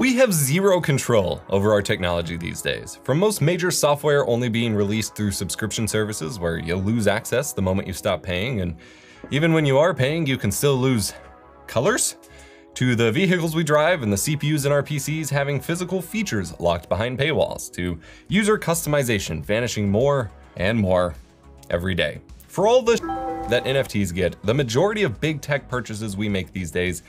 We have zero control over our technology these days. From most major software only being released through subscription services where you lose access the moment you stop paying, and even when you are paying, you can still lose colors? To the vehicles we drive and the CPUs in our PCs having physical features locked behind paywalls, to user customization vanishing more and more every day. For all the that NFTs get, the majority of big tech purchases we make these days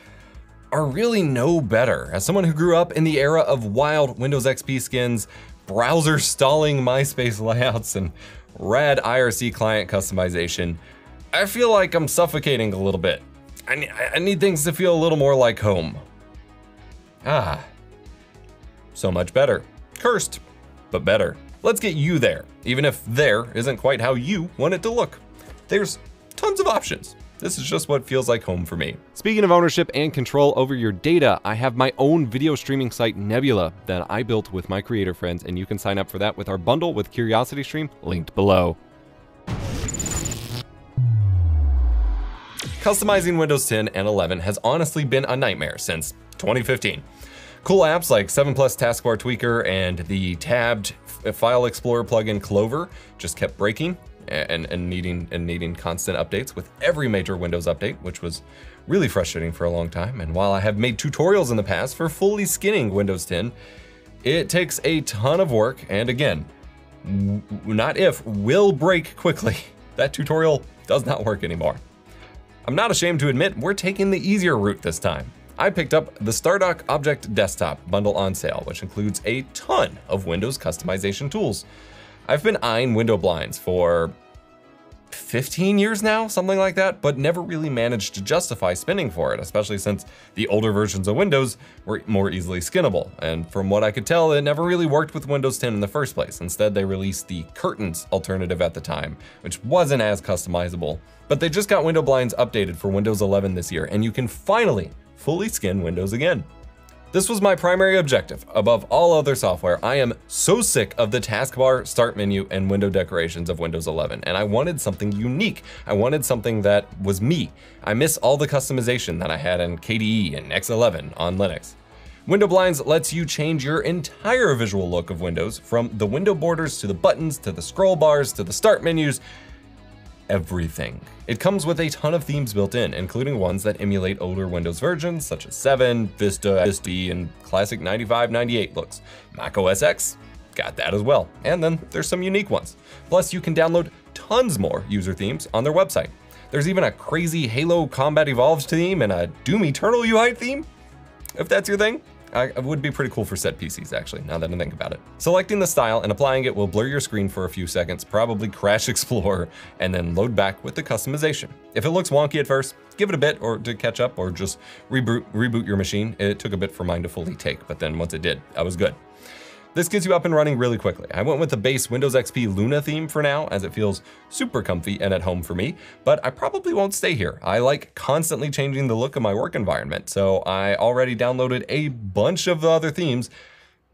are really no better. As someone who grew up in the era of wild Windows XP skins, browser stalling MySpace layouts, and rad IRC client customization, I feel like I'm suffocating a little bit. I need, I need things to feel a little more like home. Ah, so much better. Cursed, but better. Let's get you there, even if there isn't quite how you want it to look. There's tons of options. This is just what feels like home for me. Speaking of ownership and control over your data, I have my own video streaming site, Nebula, that I built with my creator friends, and you can sign up for that with our bundle with CuriosityStream linked below. Customizing Windows 10 and 11 has honestly been a nightmare since 2015. Cool apps like 7 Plus Taskbar Tweaker and the tabbed File Explorer plugin Clover just kept breaking, and, and needing and needing constant updates with every major Windows update, which was really frustrating for a long time. And while I have made tutorials in the past for fully skinning Windows 10, it takes a ton of work, and again, not if, will break quickly. That tutorial does not work anymore. I'm not ashamed to admit we're taking the easier route this time. I picked up the Stardock Object Desktop bundle on sale, which includes a ton of Windows customization tools. I've been eyeing WindowBlinds for 15 years now, something like that, but never really managed to justify spending for it, especially since the older versions of Windows were more easily skinnable. And from what I could tell, it never really worked with Windows 10 in the first place. Instead, they released the curtains alternative at the time, which wasn't as customizable. But they just got WindowBlinds updated for Windows 11 this year, and you can finally fully skin windows again. This was my primary objective. Above all other software, I am so sick of the taskbar, start menu, and window decorations of Windows 11, and I wanted something unique. I wanted something that was me. I miss all the customization that I had in KDE and X11 on Linux. WindowBlinds lets you change your entire visual look of Windows, from the window borders to the buttons to the scroll bars to the start menus, everything. It comes with a ton of themes built in, including ones that emulate older Windows versions such as 7, Vista, XP, and classic 95, 98 looks. Mac OS X, got that as well. And then there's some unique ones. Plus you can download tons more user themes on their website. There's even a crazy Halo Combat Evolved theme and a Doom Eternal UI theme. If that's your thing, it would be pretty cool for set PCs actually, now that I think about it. Selecting the style and applying it will blur your screen for a few seconds, probably crash Explorer, and then load back with the customization. If it looks wonky at first, give it a bit or to catch up or just reboot, reboot your machine. It took a bit for mine to fully take, but then once it did, I was good. This gets you up and running really quickly. I went with the base Windows XP Luna theme for now, as it feels super comfy and at home for me, but I probably won't stay here. I like constantly changing the look of my work environment, so I already downloaded a bunch of the other themes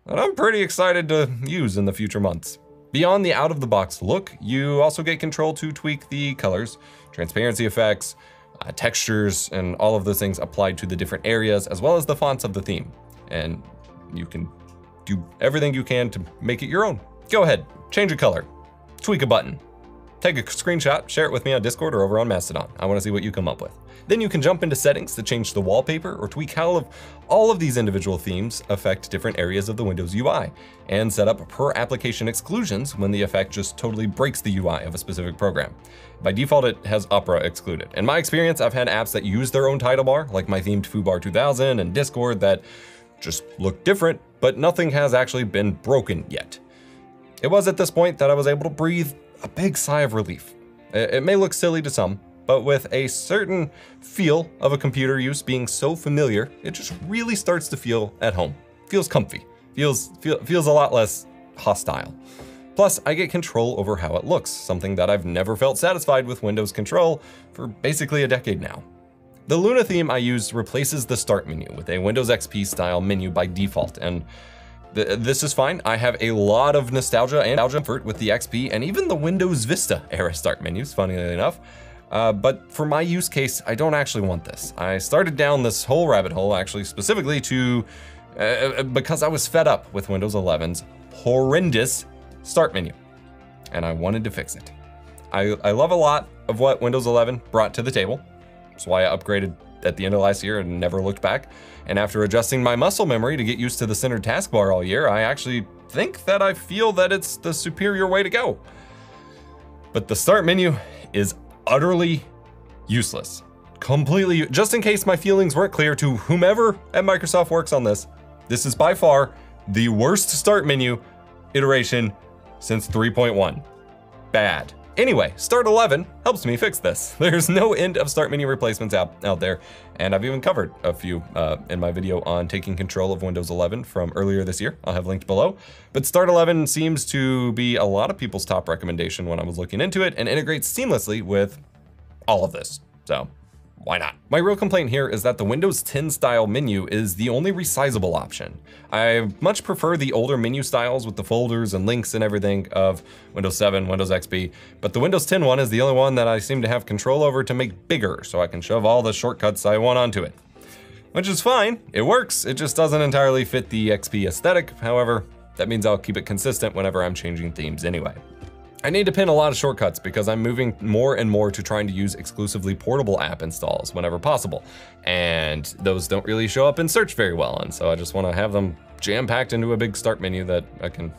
that I'm pretty excited to use in the future months. Beyond the out-of-the-box look, you also get control to tweak the colors, transparency effects, uh, textures, and all of those things applied to the different areas, as well as the fonts of the theme. And you can do everything you can to make it your own. Go ahead, change a color, tweak a button, take a screenshot, share it with me on Discord or over on Mastodon. I wanna see what you come up with. Then you can jump into settings to change the wallpaper or tweak how all of these individual themes affect different areas of the Windows UI, and set up per application exclusions when the effect just totally breaks the UI of a specific program. By default, it has Opera excluded. In my experience, I've had apps that use their own title bar, like my themed FooBar 2000 and Discord that just look different, but nothing has actually been broken yet. It was at this point that I was able to breathe a big sigh of relief. It may look silly to some, but with a certain feel of a computer use being so familiar, it just really starts to feel at home. Feels comfy, feels, feel, feels a lot less hostile. Plus, I get control over how it looks, something that I've never felt satisfied with Windows Control for basically a decade now. The Luna theme I used replaces the start menu with a Windows XP style menu by default, and th this is fine. I have a lot of nostalgia and comfort with the XP and even the Windows Vista era start menus, funnily enough. Uh, but for my use case, I don't actually want this. I started down this whole rabbit hole actually specifically to uh, because I was fed up with Windows 11's horrendous start menu, and I wanted to fix it. I, I love a lot of what Windows 11 brought to the table. That's why I upgraded at the end of last year and never looked back. And after adjusting my muscle memory to get used to the centered taskbar all year, I actually think that I feel that it's the superior way to go. But the start menu is utterly useless. Completely, just in case my feelings weren't clear to whomever at Microsoft works on this, this is by far the worst start menu iteration since 3.1. Bad. Anyway, Start 11 helps me fix this. There's no end of start menu replacements out, out there, and I've even covered a few uh, in my video on taking control of Windows 11 from earlier this year. I'll have linked below. But Start 11 seems to be a lot of people's top recommendation when I was looking into it and integrates seamlessly with all of this. So why not? My real complaint here is that the Windows 10 style menu is the only resizable option. I much prefer the older menu styles with the folders and links and everything of Windows 7, Windows XP, but the Windows 10 one is the only one that I seem to have control over to make bigger so I can shove all the shortcuts I want onto it. Which is fine, it works, it just doesn't entirely fit the XP aesthetic, however, that means I'll keep it consistent whenever I'm changing themes anyway. I need to pin a lot of shortcuts because I'm moving more and more to trying to use exclusively portable app installs whenever possible. And those don't really show up in search very well. And so I just wanna have them jam packed into a big start menu that I can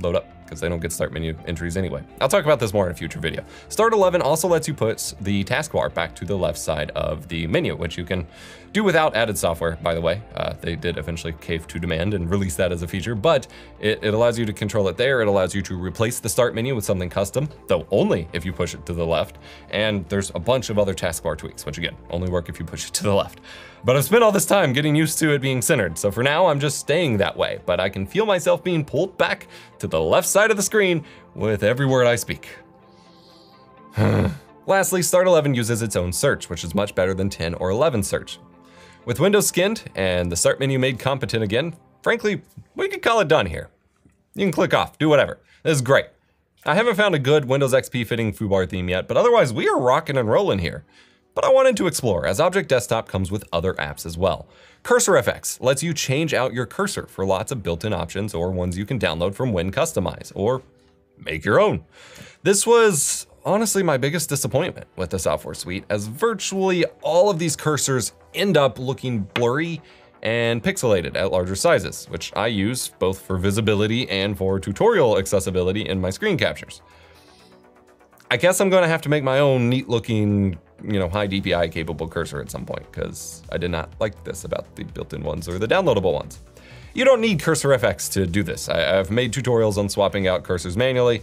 load up because they don't get start menu entries anyway. I'll talk about this more in a future video. Start 11 also lets you put the taskbar back to the left side of the menu, which you can do without added software, by the way. Uh, they did eventually cave to demand and release that as a feature, but it, it allows you to control it there. It allows you to replace the start menu with something custom, though only if you push it to the left. And there's a bunch of other taskbar tweaks, which again, only work if you push it to the left. But I've spent all this time getting used to it being centered, so for now I'm just staying that way, but I can feel myself being pulled back to the left side of the screen with every word I speak. Lastly, Start 11 uses its own search, which is much better than 10 or 11 search. With Windows skinned and the start menu made competent again, frankly, we could call it done here. You can click off, do whatever. This is great. I haven't found a good Windows XP fitting foobar theme yet, but otherwise we are rocking and rolling here but I wanted to explore as Object Desktop comes with other apps as well. Cursor FX lets you change out your cursor for lots of built-in options or ones you can download from WinCustomize or make your own. This was honestly my biggest disappointment with the software suite as virtually all of these cursors end up looking blurry and pixelated at larger sizes, which I use both for visibility and for tutorial accessibility in my screen captures. I guess I'm gonna have to make my own neat looking you know, high DPI capable cursor at some point because I did not like this about the built-in ones or the downloadable ones. You don't need Cursor FX to do this. I, have made tutorials on swapping out cursors manually.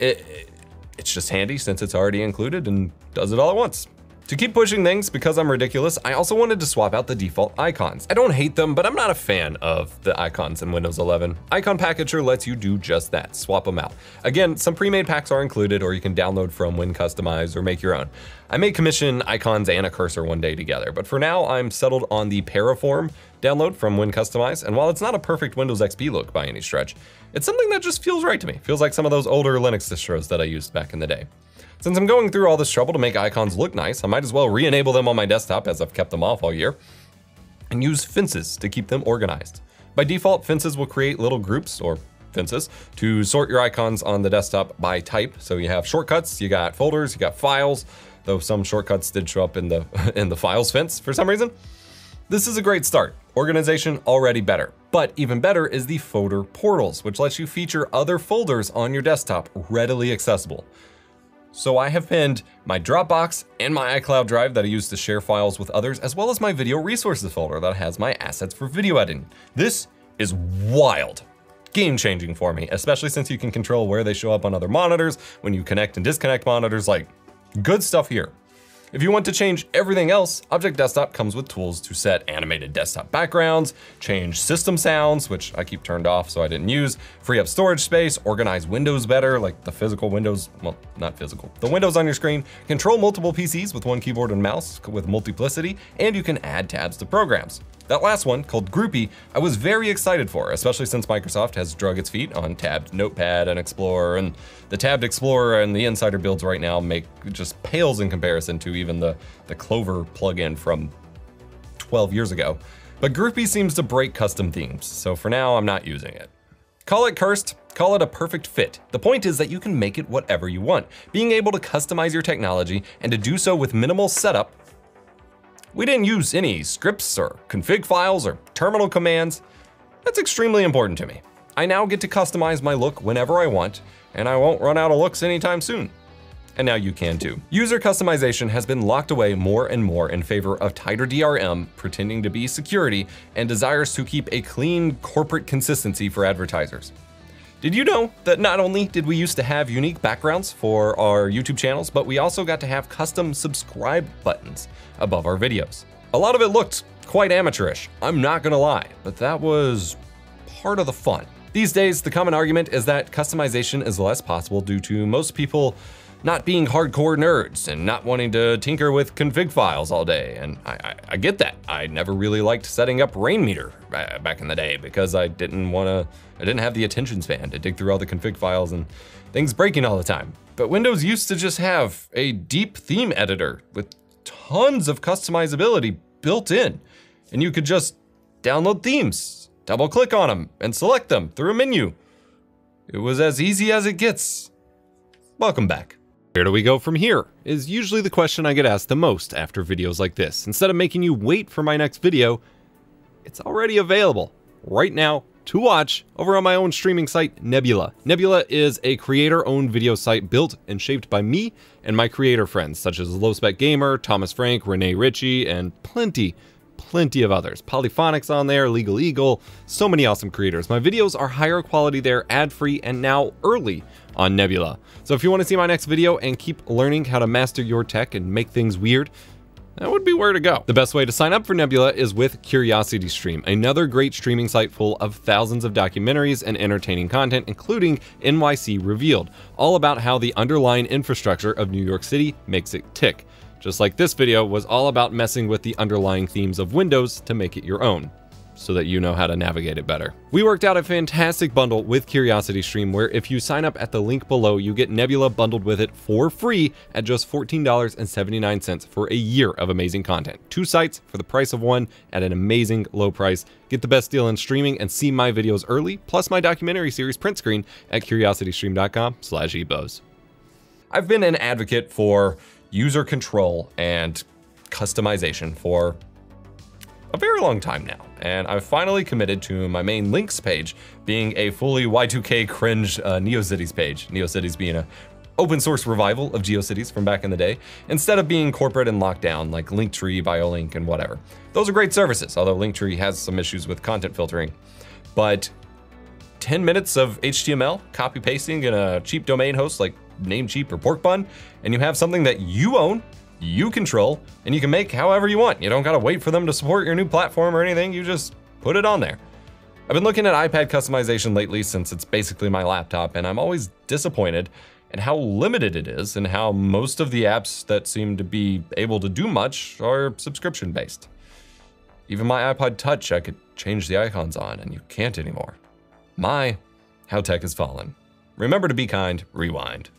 It, it's just handy since it's already included and does it all at once. To keep pushing things, because I'm ridiculous, I also wanted to swap out the default icons. I don't hate them, but I'm not a fan of the icons in Windows 11. IconPackager lets you do just that, swap them out. Again, some pre-made packs are included, or you can download from WinCustomize or make your own. I may commission icons and a cursor one day together, but for now I'm settled on the Paraform download from WinCustomize, and while it's not a perfect Windows XP look by any stretch, it's something that just feels right to me. Feels like some of those older Linux distros that I used back in the day. Since I'm going through all this trouble to make icons look nice, I might as well re-enable them on my desktop as I've kept them off all year, and use fences to keep them organized. By default, fences will create little groups, or fences, to sort your icons on the desktop by type. So you have shortcuts, you got folders, you got files, though some shortcuts did show up in the, in the files fence for some reason. This is a great start. Organization already better. But even better is the folder portals, which lets you feature other folders on your desktop readily accessible. So I have pinned my Dropbox and my iCloud Drive that I use to share files with others, as well as my video resources folder that has my assets for video editing. This is wild. Game changing for me, especially since you can control where they show up on other monitors, when you connect and disconnect monitors, like good stuff here. If you want to change everything else, Object Desktop comes with tools to set animated desktop backgrounds, change system sounds, which I keep turned off so I didn't use, free up storage space, organize windows better, like the physical windows, well, not physical, the windows on your screen, control multiple PCs with one keyboard and mouse with multiplicity, and you can add tabs to programs. That last one, called Groupy, I was very excited for, especially since Microsoft has drug its feet on tabbed Notepad and Explorer, and the tabbed Explorer and the Insider builds right now make just pales in comparison to even the, the Clover plugin from 12 years ago. But Groupy seems to break custom themes, so for now I'm not using it. Call it cursed, call it a perfect fit. The point is that you can make it whatever you want. Being able to customize your technology and to do so with minimal setup. We didn't use any scripts or config files or terminal commands. That's extremely important to me. I now get to customize my look whenever I want, and I won't run out of looks anytime soon. And now you can too. User customization has been locked away more and more in favor of tighter DRM, pretending to be security, and desires to keep a clean corporate consistency for advertisers. Did you know that not only did we used to have unique backgrounds for our YouTube channels, but we also got to have custom subscribe buttons above our videos? A lot of it looked quite amateurish, I'm not gonna lie, but that was part of the fun. These days, the common argument is that customization is less possible due to most people not being hardcore nerds and not wanting to tinker with config files all day. And I, I, I get that. I never really liked setting up Rainmeter uh, back in the day because I didn't want to, I didn't have the attention span to dig through all the config files and things breaking all the time. But Windows used to just have a deep theme editor with tons of customizability built in. And you could just download themes double click on them, and select them through a menu. It was as easy as it gets. Welcome back. Where do we go from here? Is usually the question I get asked the most after videos like this. Instead of making you wait for my next video, it's already available right now to watch over on my own streaming site, Nebula. Nebula is a creator-owned video site built and shaped by me and my creator friends, such as Low Spec Gamer, Thomas Frank, Rene Ritchie, and plenty plenty of others. Polyphonic's on there, Legal Eagle, so many awesome creators. My videos are higher quality there, ad-free, and now early on Nebula. So if you want to see my next video and keep learning how to master your tech and make things weird, that would be where to go. The best way to sign up for Nebula is with CuriosityStream, another great streaming site full of thousands of documentaries and entertaining content, including NYC Revealed, all about how the underlying infrastructure of New York City makes it tick just like this video was all about messing with the underlying themes of Windows to make it your own so that you know how to navigate it better. We worked out a fantastic bundle with CuriosityStream where if you sign up at the link below, you get Nebula bundled with it for free at just $14.79 for a year of amazing content. Two sites for the price of one at an amazing low price. Get the best deal in streaming and see my videos early, plus my documentary series print screen at curiositystream.com slash ebos. I've been an advocate for user control and customization for a very long time now, and I've finally committed to my main links page being a fully Y2K cringe uh, NeoCities page. NeoCities being a open source revival of GeoCities from back in the day, instead of being corporate and locked down like Linktree, BioLink, and whatever. Those are great services, although Linktree has some issues with content filtering. But 10 minutes of HTML, copy pasting in a cheap domain host like Namecheap or Porkbun, and you have something that you own, you control, and you can make however you want. You don't gotta wait for them to support your new platform or anything, you just put it on there. I've been looking at iPad customization lately since it's basically my laptop, and I'm always disappointed at how limited it is and how most of the apps that seem to be able to do much are subscription based. Even my iPod Touch I could change the icons on, and you can't anymore. My, how tech has fallen. Remember to be kind, rewind.